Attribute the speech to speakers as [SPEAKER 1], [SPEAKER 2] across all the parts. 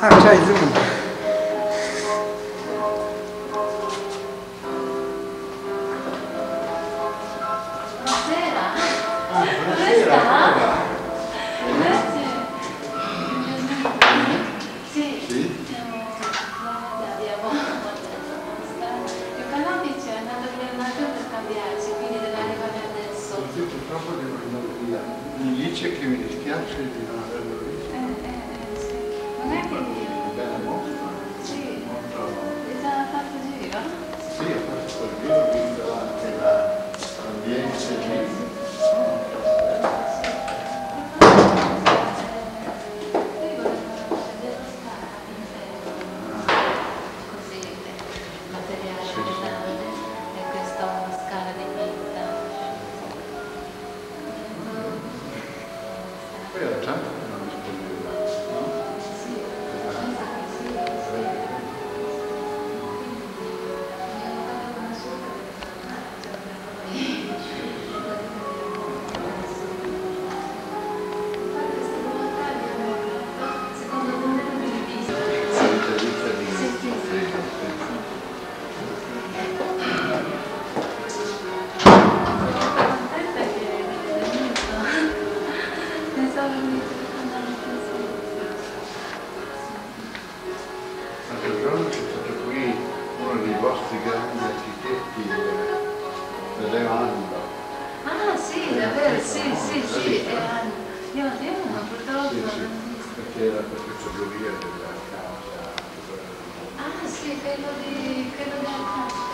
[SPEAKER 1] 它
[SPEAKER 2] 好像一只母 Kojarzę. Give them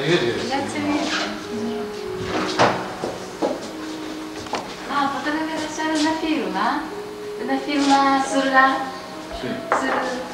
[SPEAKER 2] it is. That's it.
[SPEAKER 1] Ah, potrebbe lasciare una firma? Una firma sulla...
[SPEAKER 2] Sì.
[SPEAKER 1] Sul...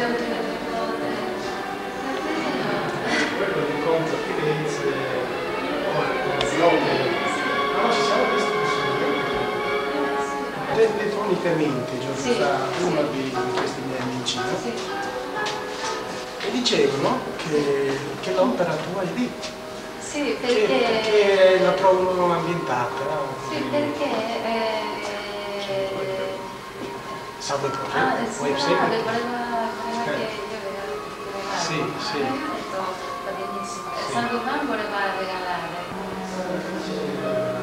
[SPEAKER 1] Quello di conto Firenze, Bologna, ma non ci siamo discussi telefonicamente giorni
[SPEAKER 3] sì,
[SPEAKER 4] fa uno di questi miei amici no?
[SPEAKER 3] sì.
[SPEAKER 4] e dicevano che, che l'opera tua è lì.
[SPEAKER 3] Sì, perché...
[SPEAKER 4] Che,
[SPEAKER 3] perché
[SPEAKER 4] la trovano ambientata. No?
[SPEAKER 3] Sì, perché... Eh...
[SPEAKER 4] Salve,
[SPEAKER 3] professore.
[SPEAKER 4] Ah,
[SPEAKER 3] sì,
[SPEAKER 4] no,
[SPEAKER 3] voleva che
[SPEAKER 4] Eh.
[SPEAKER 3] io regalassi.
[SPEAKER 4] Sì, sì.
[SPEAKER 3] Detto, va benissimo.
[SPEAKER 4] Sì.
[SPEAKER 3] San Giovanni voleva regalare.
[SPEAKER 5] Come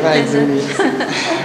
[SPEAKER 6] Very,
[SPEAKER 7] very. Also,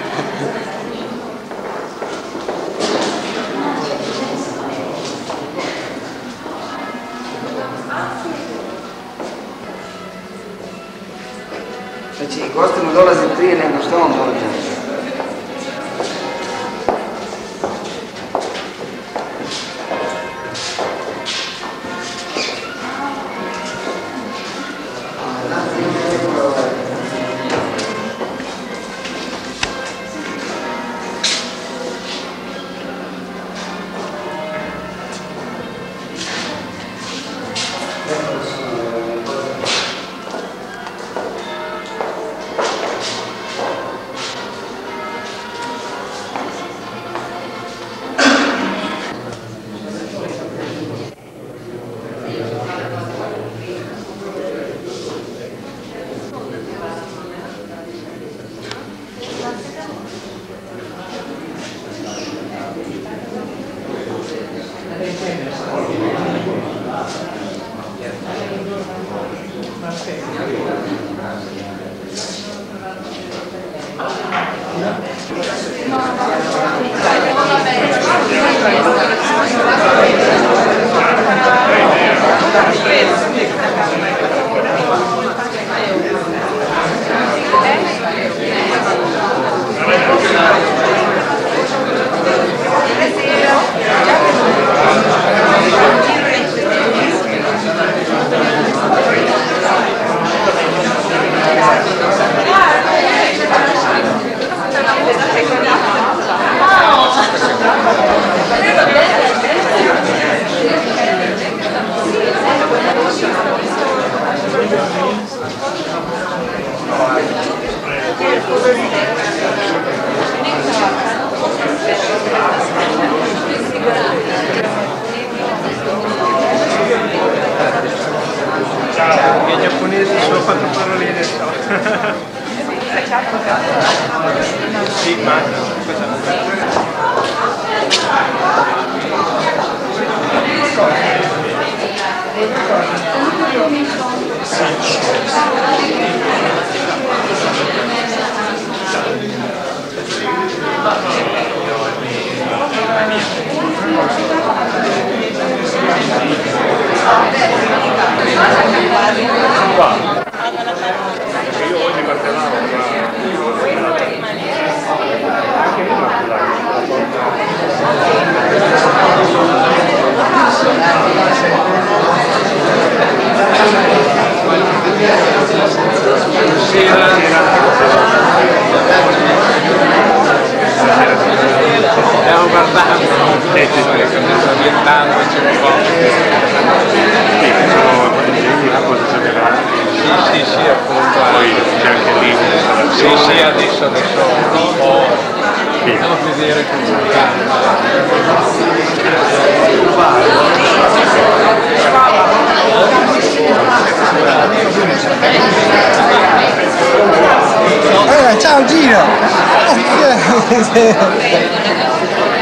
[SPEAKER 7] Gino!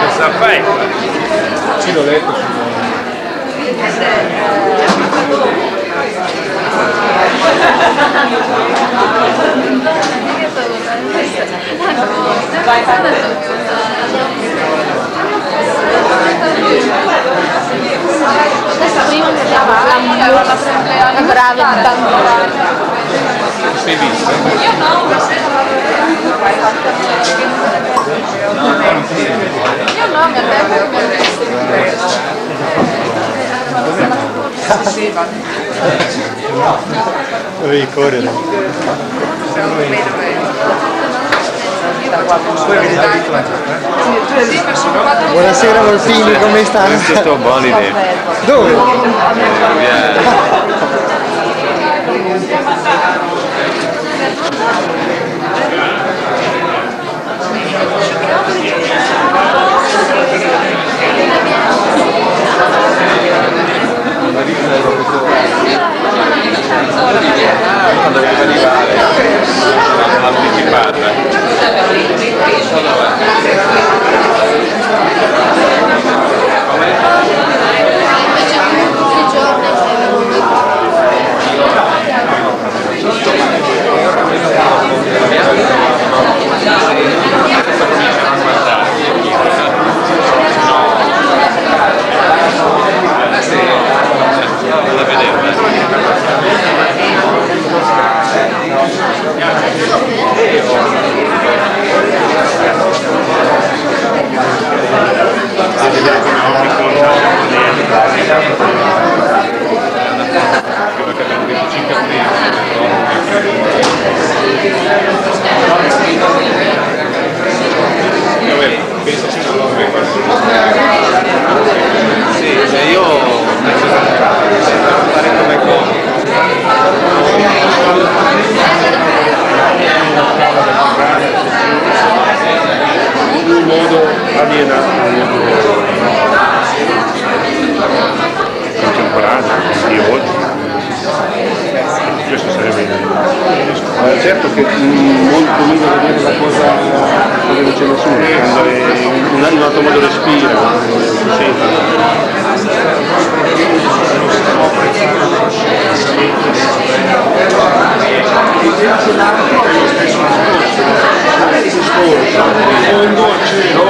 [SPEAKER 6] Cosa fai? Sì, l'ho letto
[SPEAKER 8] Bravi,
[SPEAKER 6] Sei visto?
[SPEAKER 8] Io no, mi ha detto
[SPEAKER 7] Dovevi correre. Buonasera Volpini, come sta?
[SPEAKER 6] Tutto buono
[SPEAKER 7] Dove?
[SPEAKER 9] Modo alienato, contemporaneo, di oggi. Questo sarebbe eh, certo che mm, molto meglio vedere la cosa dove non c'è nessuno, un, un altro modo respira, sì. fondo a cielo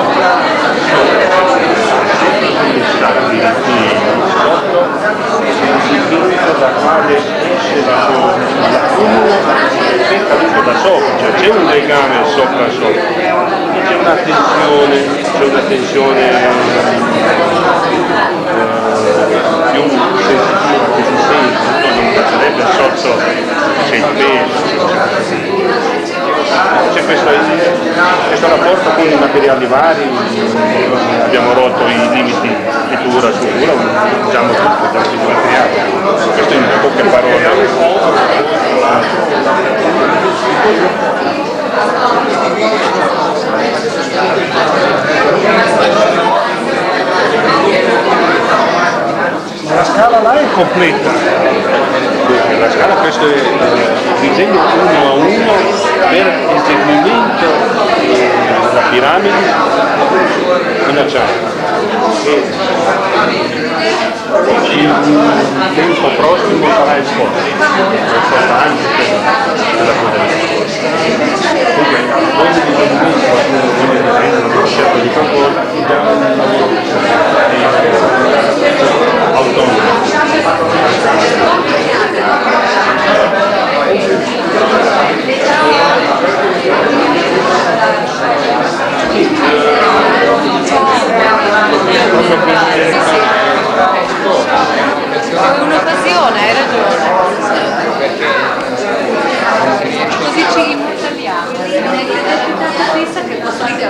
[SPEAKER 9] da quale esce la l'accumulo che è caduto da sopra, cioè c'è un legame sopra sopra, c'è una tensione, c'è una tensione eh, più sensitiva che si sente, no, non basterebbe sotto c'è il peso, c'è questo, questo rapporto con i materiali vari, abbiamo rotto i limiti pittura su usiamo tutto qualsiasi materiale. Questo in poche parole. La scala là è completa. La scala questo è il disegno uno a uno per piramidi in acciaio. E il tempo prossimo sarà esposto, esposta anche della federazione. Comunque, ogni dipendente vuole prendere un progetto di qualcosa,
[SPEAKER 6] È un'occasione, hai ragione. Così ci immortaliamo. Non è che è tanta stessa che posso dire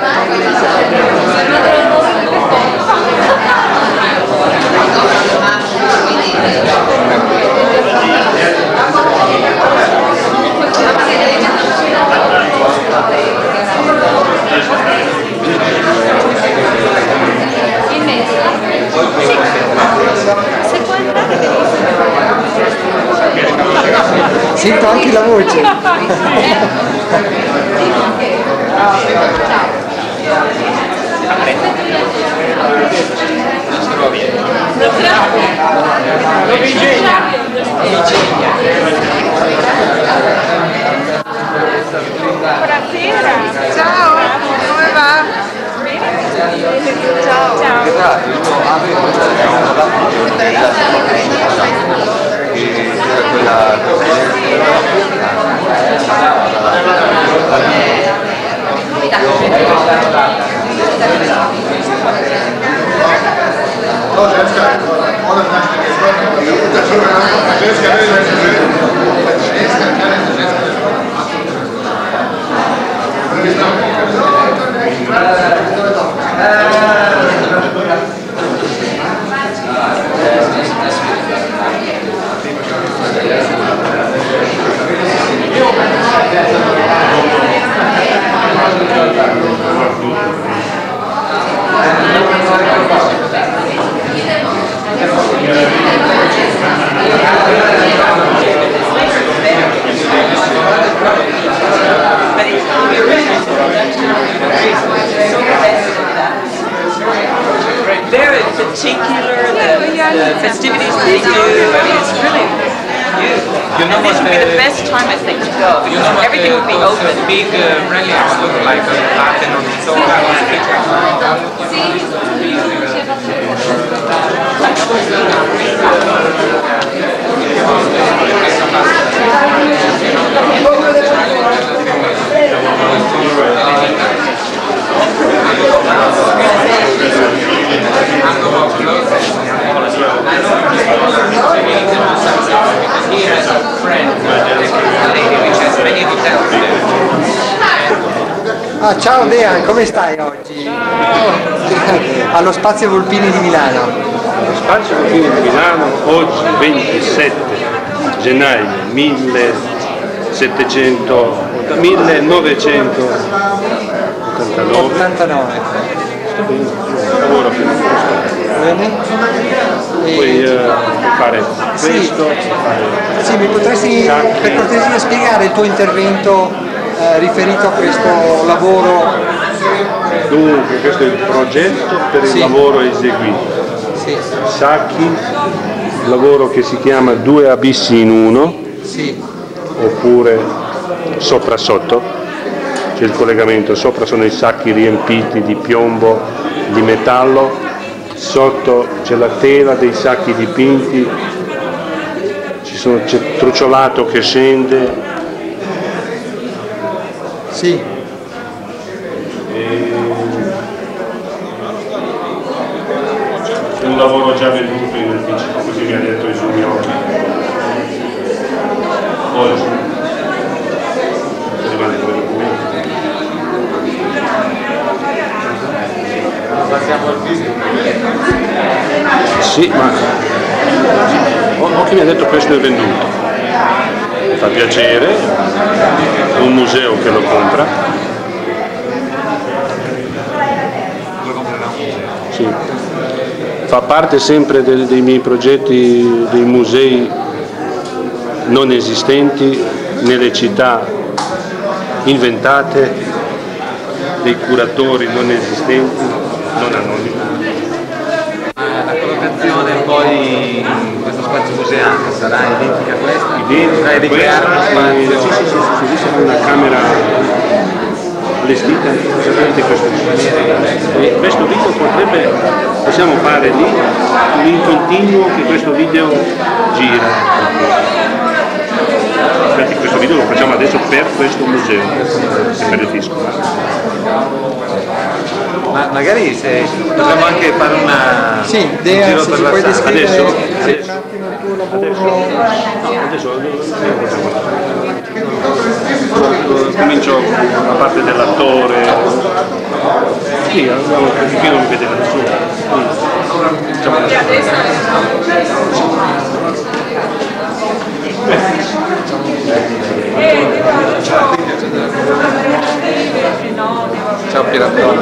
[SPEAKER 7] relics look like uh, Parthenon and so on? He has a friend, a lady.
[SPEAKER 1] Ah, ciao Dean, come stai oggi? Allo Spazio Volpini di Milano.
[SPEAKER 9] Lo Spazio Confini di Milano oggi 27 gennaio 1700, 1989
[SPEAKER 1] 89.
[SPEAKER 9] lavoro puoi eh, fare
[SPEAKER 1] Sì.
[SPEAKER 9] questo fare
[SPEAKER 1] sì, mi potresti per cortesia spiegare il tuo intervento eh, riferito a questo lavoro?
[SPEAKER 9] dunque questo è il progetto per il
[SPEAKER 1] Sì.
[SPEAKER 9] lavoro eseguito
[SPEAKER 1] Sì,
[SPEAKER 9] sacchi lavoro che si chiama due abissi in uno
[SPEAKER 1] sì,
[SPEAKER 9] oppure sopra sotto c'è il collegamento sopra sono i sacchi riempiti di piombo di metallo sotto c'è la tela dei sacchi dipinti ci sono, c'è truciolato che scende
[SPEAKER 1] sì.
[SPEAKER 9] è un lavoro già venuto in anticipo così mi ha detto i suoi occhi oggi rimane come documento Sì, ma Occhi mi ha detto questo è venduto. Mi fa piacere, un museo che lo compra. Sì. Fa parte sempre del- dei miei progetti dei musei non esistenti nelle città inventate
[SPEAKER 7] dei curatori non esistenti, non anonimi.
[SPEAKER 10] La collocazione poi in questo spazio museale sarà identica a questa? Ricreare uno
[SPEAKER 7] Questa, eh, sì, sì, sì, sì, sì, sarà una camera allestita esattamente questo. E questo video potrebbe, possiamo fare lì in continuo che questo video gira. Infatti questo video lo facciamo adesso per questo museo e per il fisco.
[SPEAKER 10] Ma magari se potremmo anche fare una,
[SPEAKER 1] Sì,
[SPEAKER 10] un giro per la sala.
[SPEAKER 7] Adesso?
[SPEAKER 1] un
[SPEAKER 7] Adesso?
[SPEAKER 1] Tuo
[SPEAKER 7] Adesso,
[SPEAKER 1] lavoro.
[SPEAKER 7] no, adesso adesso comincio la parte dell'attore. Sì, allora, perché non mi vedeva nessuno. Adesso.
[SPEAKER 10] Ciao Piratone.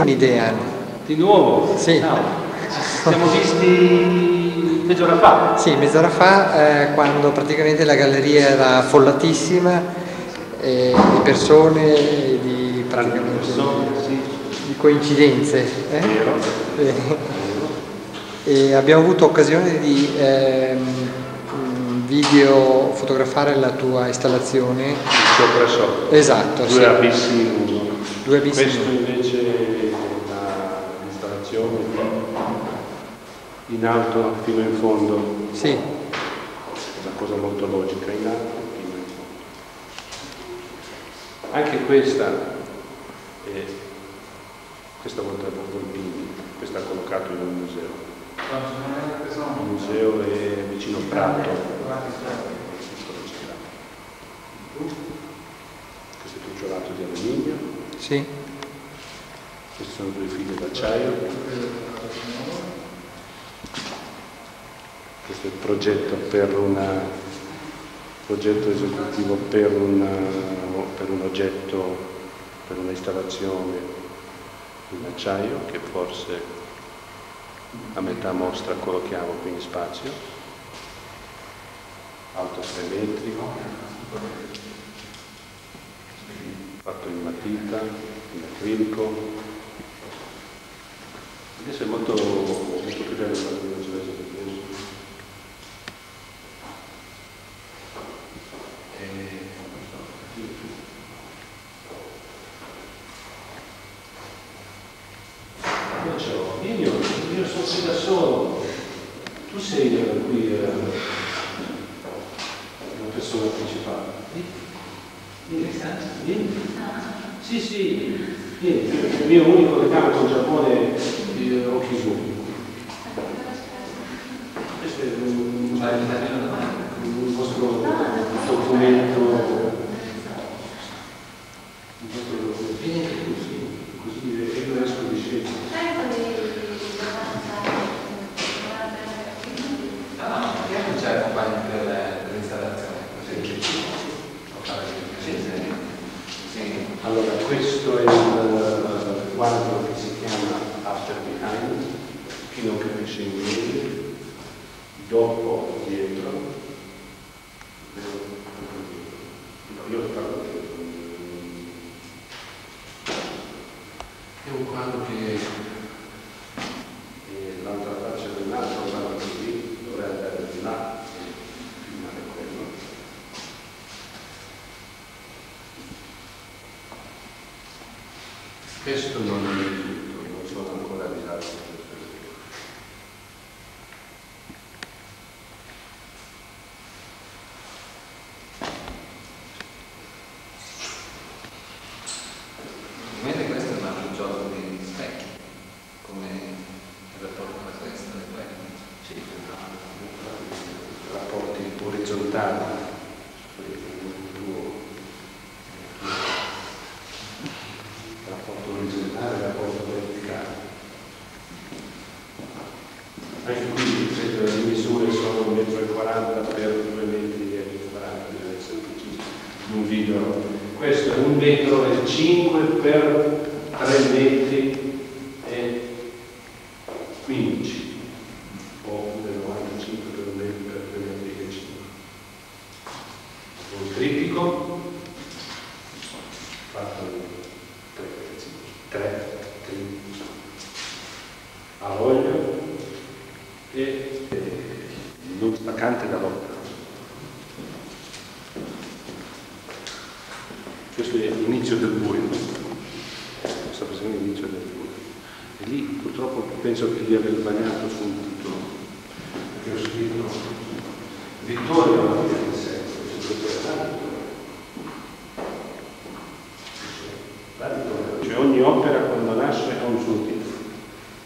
[SPEAKER 1] Un'idea.
[SPEAKER 9] Di nuovo?
[SPEAKER 1] Sì.
[SPEAKER 9] Ciao. Ci siamo visti mezz'ora fa.
[SPEAKER 1] Sì, mezz'ora fa, eh, quando praticamente la galleria era affollatissima eh, di persone, di, praticamente,
[SPEAKER 9] sì.
[SPEAKER 1] di coincidenze. eh? Eh, E abbiamo avuto occasione di ehm, video fotografare la tua installazione.
[SPEAKER 9] Sopra sopra.
[SPEAKER 1] Esatto,
[SPEAKER 9] Due
[SPEAKER 1] sì.
[SPEAKER 9] abissi in uno.
[SPEAKER 1] Due abissi in
[SPEAKER 9] Questo
[SPEAKER 1] uno.
[SPEAKER 9] invece è l'installazione in alto fino in fondo,
[SPEAKER 1] Sì,
[SPEAKER 9] una cosa molto logica, in alto fino in fondo. Anche questa è questa volta da Volpini, questa collocato in un museo. Il museo è vicino Prato. Questo è truciolato di alluminio,
[SPEAKER 1] sì,
[SPEAKER 9] questi sono due fili d'acciaio. Il progetto per una progetto esecutivo per, una, per un oggetto, per una installazione in acciaio che forse a metà mostra collochiamo qui in spazio, alto 3 metri, fatto in matita, in acrilico. Adesso è molto, molto più bello da quello che ci avete preso. E, Io c'ho, io, io sono qui da solo, tu sei eh, qui eh, la persona principale. Vieni, vieni. Sì, sì, vieni. Il mio unico legame con il Giappone eh, ho chiuso. Questo è un, un vostro documento. Un vostro documento. Vieni così, così io esco di scena.
[SPEAKER 10] C'è compagno dell'installazione,
[SPEAKER 9] Allora, questo è il quadro che si chiama After Behind, chi non capisce inglese, dopo, dietro. Io lo parlo È un quadro che Generazione 5 per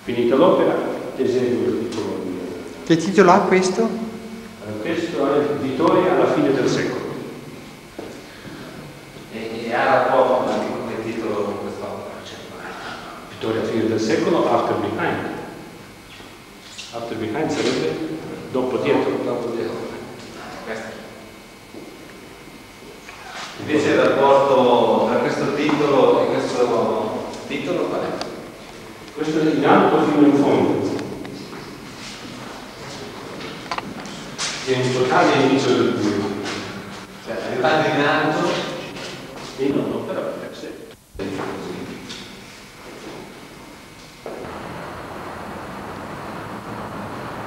[SPEAKER 9] Finita l'opera, esegue il ritorno.
[SPEAKER 6] Che titolo ha questo?